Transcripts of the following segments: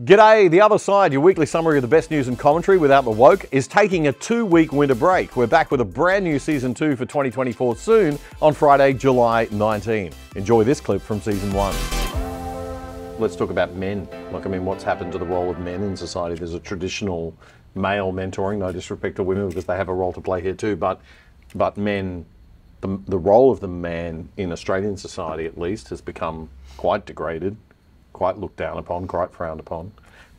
G'day, The Other Side, your weekly summary of the best news and commentary without the woke, is taking a two week winter break. We're back with a brand new season two for 2024 soon on Friday, July 19. Enjoy this clip from season one. Let's talk about men. Like, I mean, what's happened to the role of men in society? There's a traditional male mentoring, no disrespect to women because they have a role to play here too, but, but men, the, the role of the man in Australian society at least has become quite degraded quite looked down upon, quite frowned upon.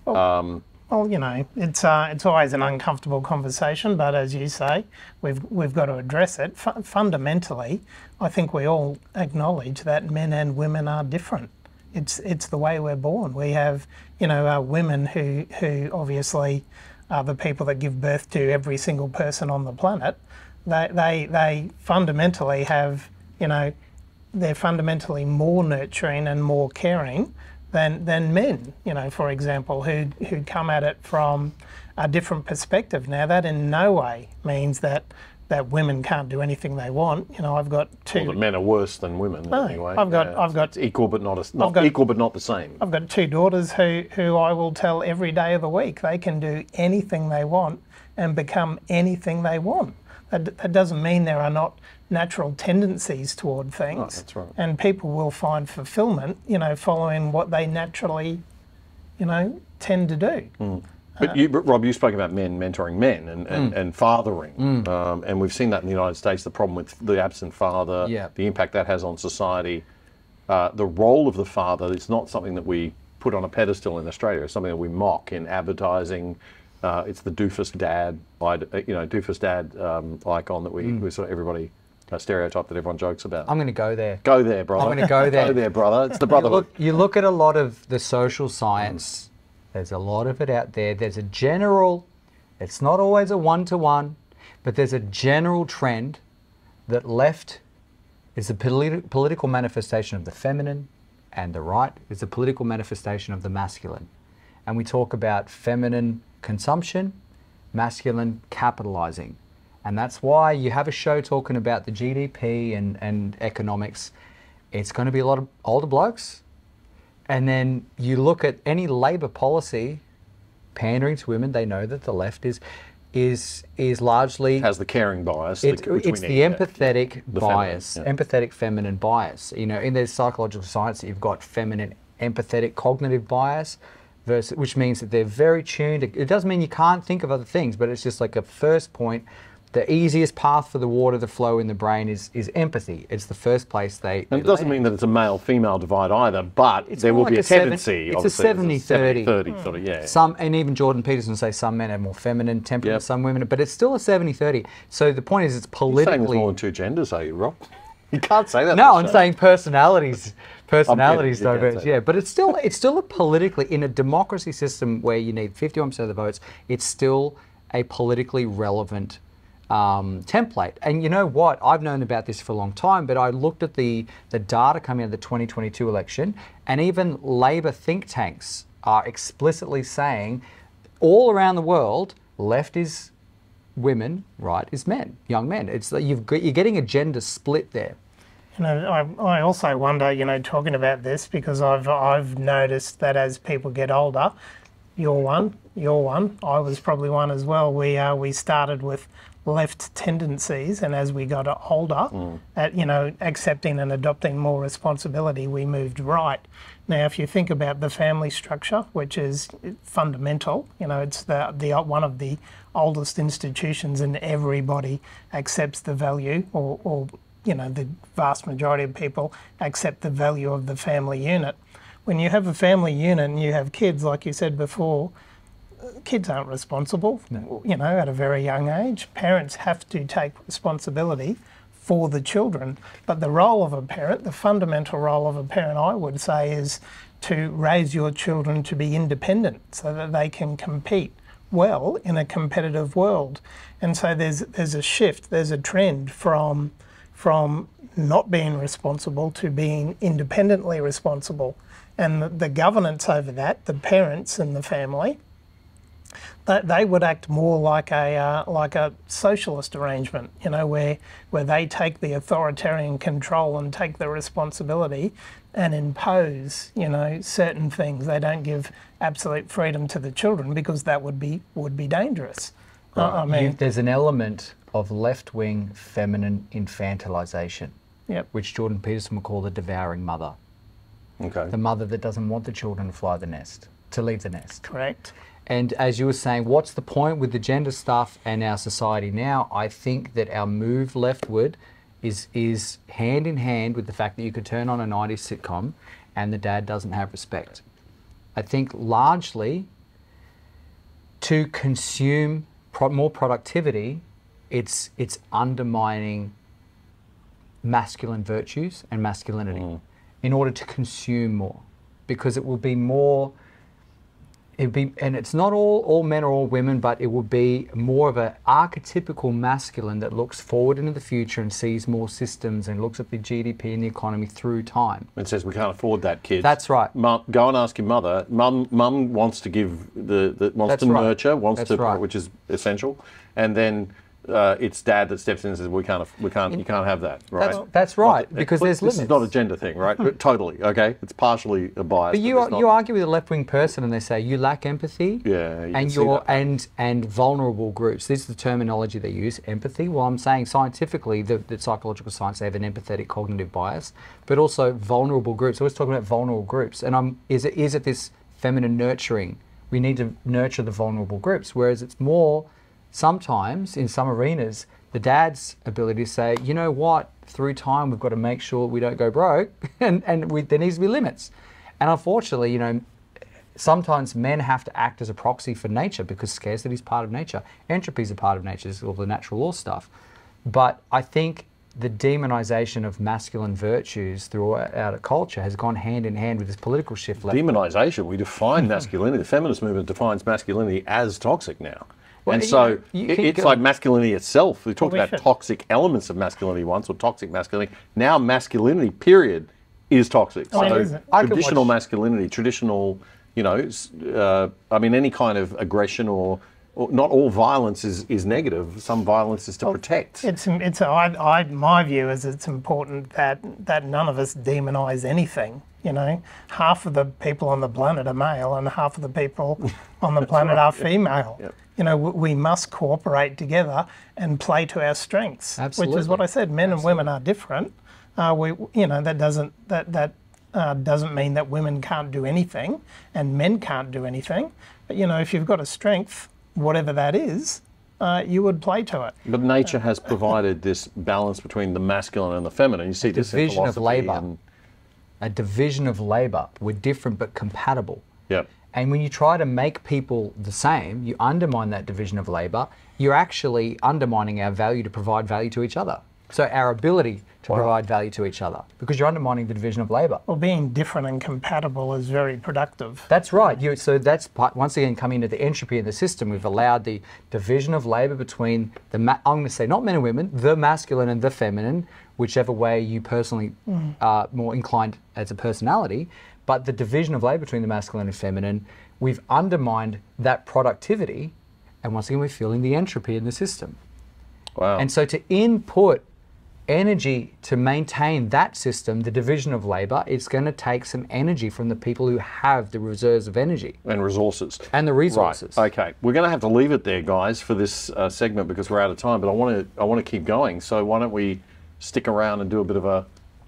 Well, um, well you know, it's uh, it's always an uncomfortable conversation, but as you say, we've we've got to address it. F- fundamentally, I think we all acknowledge that men and women are different. It's it's the way we're born. We have you know uh, women who who obviously are the people that give birth to every single person on the planet. They they they fundamentally have you know they're fundamentally more nurturing and more caring than than men. You know, for example, who who come at it from a different perspective. Now, that in no way means that that women can't do anything they want. You know, I've got two. Well, men are worse than women no, anyway. I've got, yeah, I've got it's equal, but not a, not got, equal, but not the same. I've got two daughters who who I will tell every day of the week they can do anything they want and become anything they want. That, that doesn't mean there are not natural tendencies toward things. Oh, that's right. And people will find fulfillment, you know, following what they naturally, you know, tend to do. Mm. But, uh, you, but, Rob, you spoke about men mentoring men and, and, mm. and fathering. Mm. Um, and we've seen that in the United States the problem with the absent father, yeah. the impact that has on society. Uh, the role of the father is not something that we put on a pedestal in Australia, it's something that we mock in advertising, uh, it's the doofus dad, uh, you know, doofus dad um, icon that we, mm. we sort of everybody a stereotype that everyone jokes about. I'm going to go there. Go there, brother. I'm going to go there. go there, brother. It's the brotherhood. You look, you look at a lot of the social science. There's a lot of it out there. There's a general. It's not always a one-to-one, but there's a general trend that left is a politi- political manifestation of the feminine, and the right is a political manifestation of the masculine. And we talk about feminine consumption, masculine capitalizing. And that's why you have a show talking about the GDP and, and economics. It's going to be a lot of older blokes. And then you look at any Labor policy pandering to women, they know that the left is is is largely has the caring bias. It's, the, it's the empathetic the bias, feminine, yeah. empathetic feminine bias. You know, in the psychological science, you've got feminine empathetic cognitive bias, versus, which means that they're very tuned. It doesn't mean you can't think of other things, but it's just like a first point. The easiest path for the water to flow in the brain is, is empathy. It's the first place they. And it doesn't land. mean that it's a male female divide either, but it's there will like be a, a tendency. Seven, it's a 70 30. 30 mm. sort of, yeah. Some, and even Jordan Peterson say some men are more feminine temperament yep. some women, but it's still a 70 30. So the point is, it's politically. You're saying more than two genders, are you, Rob? You can't say that. No, I'm saying personalities. Personalities diverge. Yeah, but it's still it's still a politically in a democracy system where you need 51% of the votes. It's still a politically relevant um, template. And you know what? I've known about this for a long time, but I looked at the the data coming out of the 2022 election, and even Labor think tanks are explicitly saying, all around the world, left is women, right is men, young men. It's you've got, you're getting a gender split there. You know, I, I also wonder, you know, talking about this because I've I've noticed that as people get older, you're one, you're one. I was probably one as well. We uh, we started with left tendencies, and as we got older, mm. at you know, accepting and adopting more responsibility, we moved right. Now, if you think about the family structure, which is fundamental, you know, it's the the one of the oldest institutions, and everybody accepts the value or, or you know, the vast majority of people accept the value of the family unit. When you have a family unit and you have kids, like you said before, kids aren't responsible, no. you know, at a very young age. Parents have to take responsibility for the children. But the role of a parent, the fundamental role of a parent, I would say, is to raise your children to be independent so that they can compete well in a competitive world. And so there's there's a shift, there's a trend from from not being responsible to being independently responsible. And the, the governance over that, the parents and the family, that they would act more like a uh, like a socialist arrangement, you know, where where they take the authoritarian control and take the responsibility and impose, you know, certain things. They don't give absolute freedom to the children because that would be would be dangerous. Uh, I You- mean, there's an element of left wing feminine infantilization, yep. which Jordan Peterson would call the devouring mother. Okay. The mother that doesn't want the children to fly the nest, to leave the nest. Correct. And as you were saying, what's the point with the gender stuff and our society now? I think that our move leftward is is hand in hand with the fact that you could turn on a 90s sitcom and the dad doesn't have respect. I think largely to consume pro- more productivity, it's it's undermining masculine virtues and masculinity mm. in order to consume more because it will be more it be and it's not all all men or all women but it will be more of a archetypical masculine that looks forward into the future and sees more systems and looks at the GDP and the economy through time and says we can't afford that, kid That's right. Mum, go and ask your mother. Mum, mum wants to give the, the wants That's to right. nurture, wants That's to, right. which is essential, and then uh, it's dad that steps in and says we can't, we can't, you can't have that, right? That's- that's right, Well, because but there's this is not a gender thing, right? But totally, okay. It's partially a bias. but you not- you argue with a left wing person and they say you lack empathy Yeah, you and see you're that. and and vulnerable groups this is the terminology they use empathy well i'm saying scientifically the, the psychological science they have an empathetic cognitive bias but also vulnerable groups so let's talk about vulnerable groups and i'm is it is it this feminine nurturing we need to nurture the vulnerable groups whereas it's more sometimes in some arenas the dad's ability to say you know what through time we've got to make sure we don't go broke and and we, there needs to be limits and unfortunately you know sometimes men have to act as a proxy for nature because scarcity is part of nature. Entropy is a part of nature, it's all the natural law stuff. But I think the demonization of masculine virtues throughout a culture has gone hand in hand with this political shift left. demonization. We define masculinity. The feminist movement defines masculinity as toxic now. Well, and you so know, you it- it's go- like masculinity itself. We talked we about should- toxic elements of masculinity once, or toxic masculinity. Now, masculinity, period, is toxic. Oh, so isn't. I could traditional watch- masculinity, traditional, you know, uh, I mean, any kind of aggression or, or not all violence is, is negative. Some violence is to protect. It's it's I, I my view is it's important that that none of us demonize anything. You know, half of the people on the planet are male, and half of the people on the planet are female. Yep. You know, w- we must cooperate together and play to our strengths. Absolutely. Which is what I said. Men and women are different. Uh, we, you know, that doesn't that that uh, doesn't mean that women can't do anything and men can't do anything. But you know, if you've got a strength, whatever that is, uh, you would play to it. But nature has provided this balance between the masculine and the feminine. You see this in division of labour. and- A division of labor. We're different but compatible. Yep. And when you try to make people the same, you undermine that division of labor. You're actually undermining our value to provide value to each other. So our ability to provide value to each other because you're undermining the division of labor. Well, being different and compatible is very productive. That's right. You, so that's part, once again coming into the entropy in the system. We've allowed the division of labor between the ma- I'm going to say not men and women, the masculine and the feminine, whichever way you personally are more inclined as a personality. But the division of labor between the masculine and feminine, we've undermined that productivity, and once again we're feeling the entropy in the system. Wow. And so to input energy to maintain that system, the division of labor, it's going to take some energy from the people who have the reserves of energy and resources. and the resources. Right. Okay. We're going to have to leave it there, guys, for this uh, segment because we're out of time. But I want to I want to keep going. So why don't we stick around and do a bit of a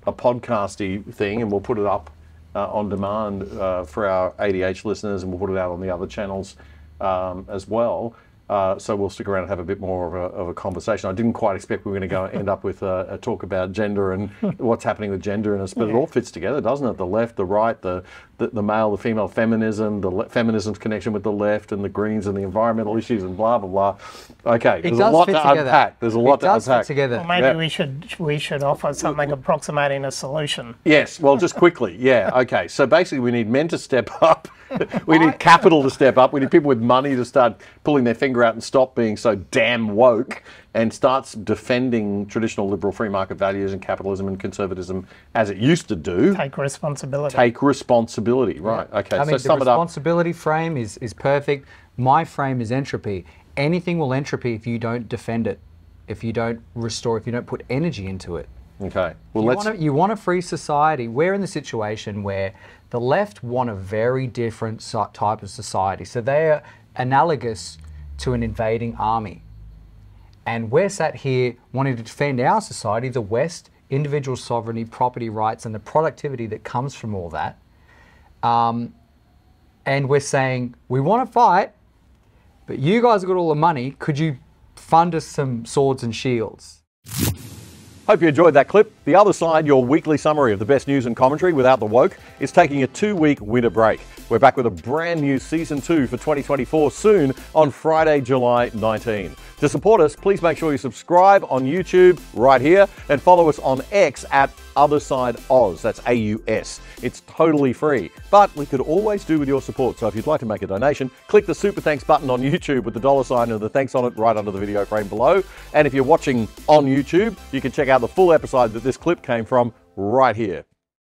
a podcasty thing, and we'll put it up uh, on demand uh, for our ADH listeners, and we'll put it out on the other channels um, as well. Uh, so we'll stick around and have a bit more of a, of a conversation. I didn't quite expect we were going to go end up with a, a talk about gender and what's happening with gender in us, but it all fits together, doesn't it? The left, the right, the the, the male, the female, feminism, the le- feminism's connection with the left, and the Greens and the environmental issues, and blah blah blah. Okay, It there's a lot to together. unpack. There's a lot it to does unpack. fit together. Well, maybe Yeah. we should we should offer something approximating a solution. Yes, well, just quickly. Yeah, okay. So basically, we need men to step up. we need capital to step up. We need people with money to start pulling their finger out and stop being so damn woke and starts defending traditional liberal free market values and capitalism and conservatism as it used to do. Take responsibility. Take responsibility. Right. Okay. I mean, so the sum it up. responsibility frame is, is perfect. My frame is entropy. Anything will entropy if you don't defend it, if you don't restore, if you don't put energy into it. Okay. Well, You let's. want, a, you want a free society. We're in the situation where the left want a very different so- type of society. So they are analogous to an invading army. And we're sat here wanting to defend our society, the West, individual sovereignty, property rights, and the productivity that comes from all that. Um, and we're saying, we want to fight, but you guys have got all the money. Could you fund us some swords and shields? Hope you enjoyed that clip. The other side, your weekly summary of the best news and commentary without the woke, is taking a two week winter break. We're back with a brand new season two for 2024 soon on Friday, July 19. To support us, please make sure you subscribe on YouTube right here and follow us on X at Other Side Oz. That's A U S. It's totally free, but we could always do with your support. So if you'd like to make a donation, click the Super Thanks button on YouTube with the dollar sign and the thanks on it right under the video frame below. And if you're watching on YouTube, you can check out the full episode that this clip came from right here.